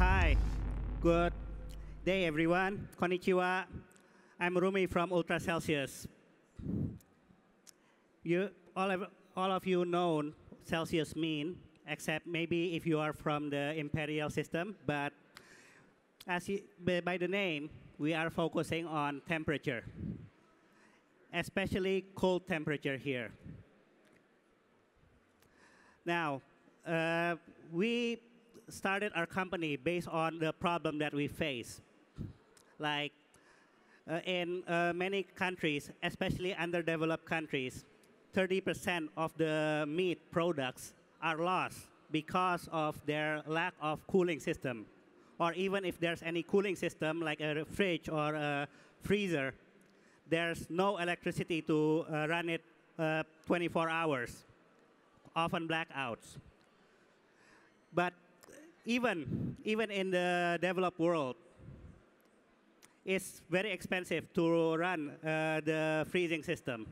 Hi, good day everyone. Konnichiwa. I'm Rumi from Ultra Celsius. You, all, of, all of you know Celsius mean, except maybe if you are from the imperial system, but as you, by the name, we are focusing on temperature, especially cold temperature here. Now, uh, we started our company based on the problem that we face. Like uh, in uh, many countries, especially underdeveloped countries, 30% of the meat products are lost because of their lack of cooling system. Or even if there's any cooling system like a fridge or a freezer, there's no electricity to uh, run it uh, 24 hours, often blackouts. But even, even in the developed world, it's very expensive to run uh, the freezing system.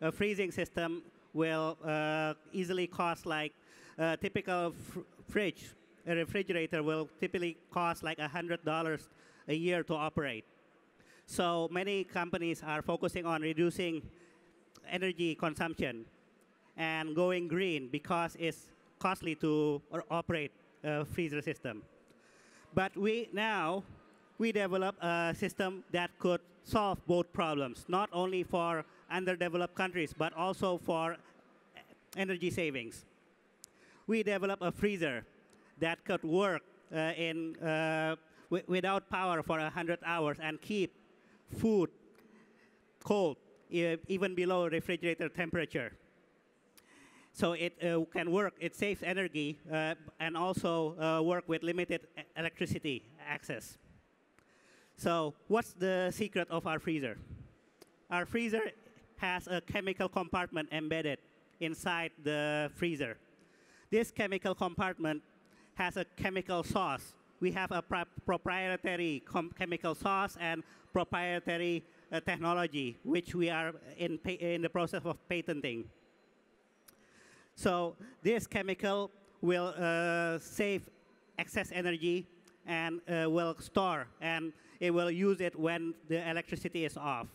A freezing system will uh, easily cost like a typical fr fridge, a refrigerator will typically cost like $100 a year to operate. So many companies are focusing on reducing energy consumption and going green because it's costly to operate a freezer system. But we now, we develop a system that could solve both problems, not only for underdeveloped countries, but also for energy savings. We develop a freezer that could work uh, in, uh, without power for 100 hours and keep food cold, even below refrigerator temperature. So it uh, can work, it saves energy, uh, and also uh, work with limited electricity access. So what's the secret of our freezer? Our freezer has a chemical compartment embedded inside the freezer. This chemical compartment has a chemical sauce. We have a pro proprietary chemical sauce and proprietary uh, technology, which we are in, in the process of patenting. So this chemical will uh, save excess energy and uh, will store, and it will use it when the electricity is off.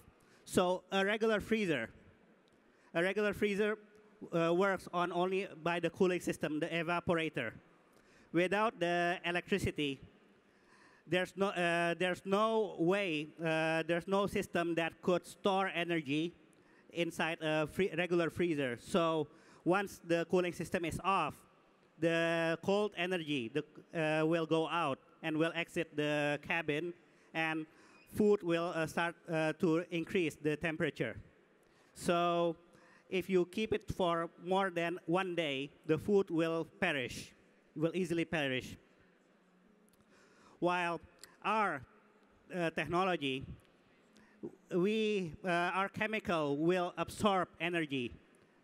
So a regular freezer, a regular freezer uh, works on only by the cooling system, the evaporator. Without the electricity, there's no, uh, there's no way, uh, there's no system that could store energy inside a free regular freezer. So once the cooling system is off, the cold energy the, uh, will go out and will exit the cabin, and food will uh, start uh, to increase the temperature. So if you keep it for more than one day, the food will perish, will easily perish. While our uh, technology, we, uh, our chemical will absorb energy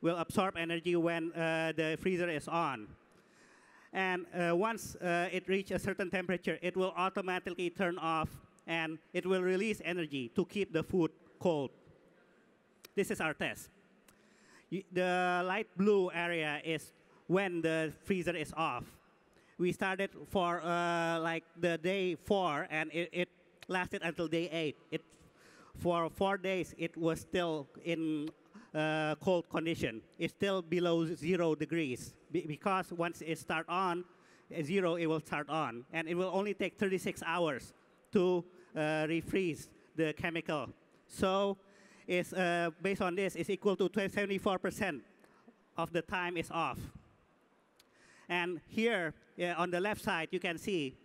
will absorb energy when uh, the freezer is on. And uh, once uh, it reaches a certain temperature, it will automatically turn off and it will release energy to keep the food cold. This is our test. The light blue area is when the freezer is off. We started for uh, like the day four, and it, it, lasted until day eight. It, for four days, it was still in uh, cold condition. It's still below zero degrees because once it start on, zero, it will start on. And it will only take 36 hours to uh, refreeze the chemical. So it's, uh, based on this, it's equal to 74% of the time is off. And here, on the left side, you can see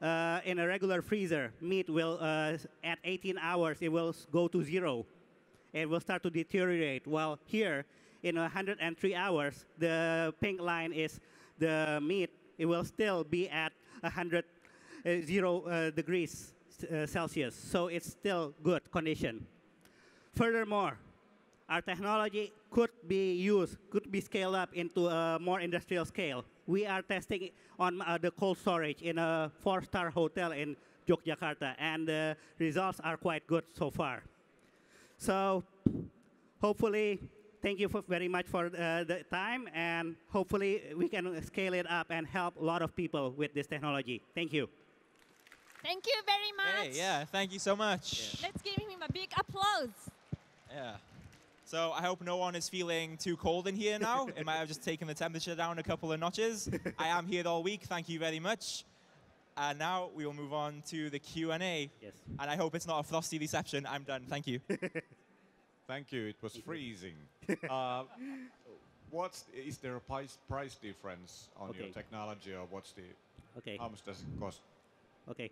uh, in a regular freezer, meat will, uh, at 18 hours, it will go to zero it will start to deteriorate. While here, in 103 hours, the pink line is the meat. It will still be at 100 uh, zero uh, degrees uh, Celsius, so it's still good condition. Furthermore, our technology could be used, could be scaled up into a more industrial scale. We are testing on uh, the cold storage in a four-star hotel in Yogyakarta, and the results are quite good so far. So hopefully, thank you very much for uh, the time, and hopefully we can scale it up and help a lot of people with this technology. Thank you. Thank you very much. Hey, yeah, thank you so much. Let's give him a big applause. Yeah. So I hope no one is feeling too cold in here now. it might have just taken the temperature down a couple of notches. I am here all week. Thank you very much. And now we will move on to the Q&A. Yes. And I hope it's not a frosty reception. I'm done. Thank you. Thank you. It was freezing. uh, what's is there a price price difference on your technology, or what's the Okay. how much does it cost? Okay.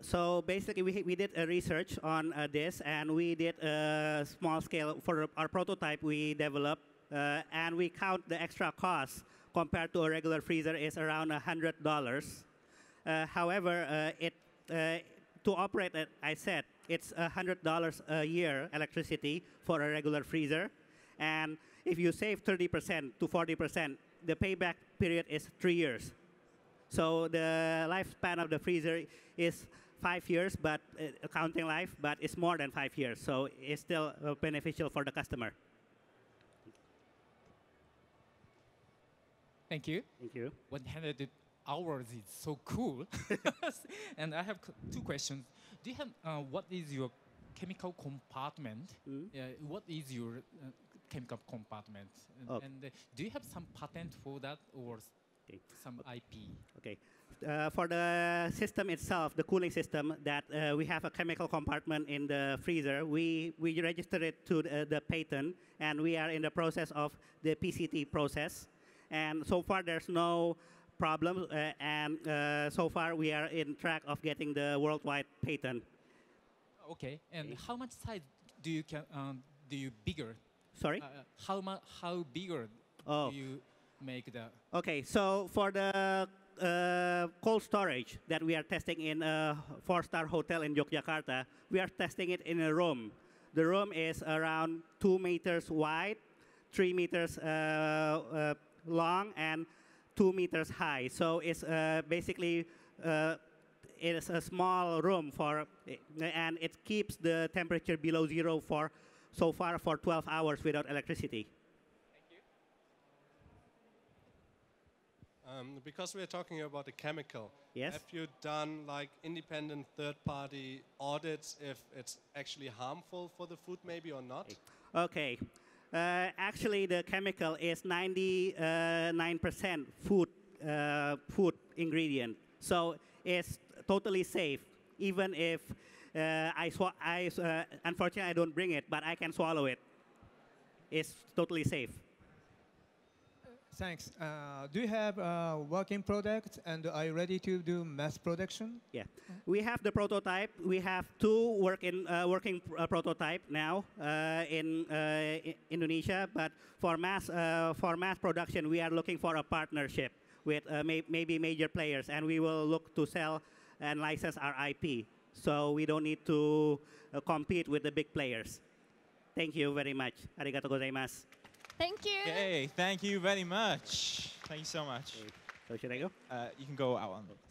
So basically, we, we did a research on uh, this, and we did a small scale for our prototype we developed, uh, and we count the extra cost compared to a regular freezer is around hundred dollars. Uh, however, uh, it uh, to operate it, I said it's hundred dollars a year electricity for a regular freezer, and if you save thirty percent to forty percent, the payback period is three years. So the lifespan of the freezer is five years, but uh, counting life, but it's more than five years. So it's still uh, beneficial for the customer. Thank you. Thank you. 100 hours is so cool. and I have two questions. Do you have uh, what is your chemical compartment? Mm. What is your uh, chemical compartment? And, Oh. and uh, do you have some patent for that or some IP? Okay. Uh, for the system itself, the cooling system, that uh, we have a chemical compartment in the freezer. We we registered it to the, the patent, and we are in the process of the PCT process. And so far, there's no problem. Uh, and uh, so far, we are in track of getting the worldwide patent. Okay. And how much size do you can um, do you bigger? Sorry. Uh, how much? how bigger Oh. do you make the? Okay, so for the uh, cold storage that we are testing in a four-star hotel in Yogyakarta, we are testing it in a room. The room is around two meters wide, three meters uh, uh, long, and two meters high. So it's uh, basically uh, it is a small room for, and it keeps the temperature below zero for so far for 12 hours without electricity. Thank you. Um, because we are talking about a chemical, Yes. have you done like independent third-party audits if it's actually harmful for the food, maybe or not? Okay. Uh, actually, the chemical is 99% food, uh, food ingredient. So it's totally safe, even if uh, I, I uh, unfortunately I don't bring it, but I can swallow it. It's totally safe. Thanks. Uh, do you have a working product and are you ready to do mass production? Yeah, we have the prototype. We have two work in, uh, working uh, prototype now uh, in uh, Indonesia. But for mass uh, for mass production, we are looking for a partnership with may- maybe major players, and we will look to sell and license our IP. So we don't need to compete with the big players. Thank you very much. Arigato gozaimasu. Thank you. Okay, thank you very much. Thank you so much. So should I go? Uh, you can go out on this.